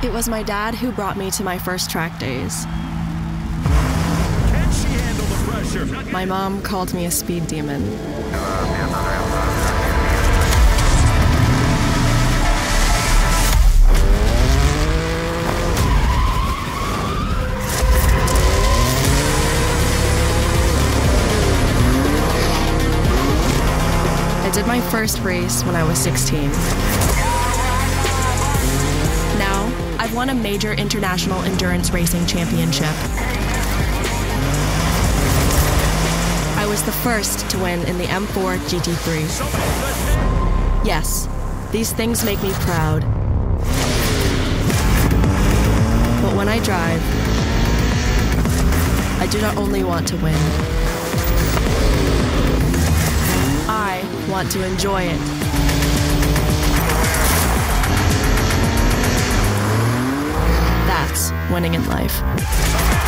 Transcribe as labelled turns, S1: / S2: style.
S1: It was my dad who brought me to my first track days.
S2: Can she handle the pressure?
S1: My mom called me a speed demon. I did my first race when I was 16. I've won a major international endurance racing championship. I was the first to win in the M4 GT3. Yes, these things make me proud. But when I drive, I do not only want to win. I want to enjoy it. Winning in life.